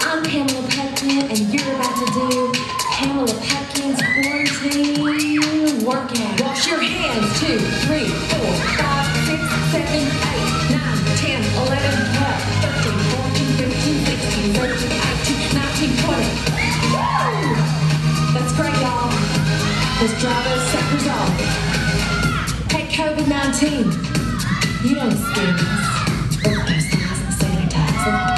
I'm Pamela Putkin, and you're about to do Pamela Putkin's quarantine workout. Wash your hands. Two, three, four, five, six, seven, eight, nine, ten, eleven, twelve, thirteen, fourteen, fifteen, sixteen, seventeen, eighteen, nineteen, twenty. Woo! That's great, y'all. Let's dry those suckers off. Hey, COVID-19, you don't scare us. And sanitizer.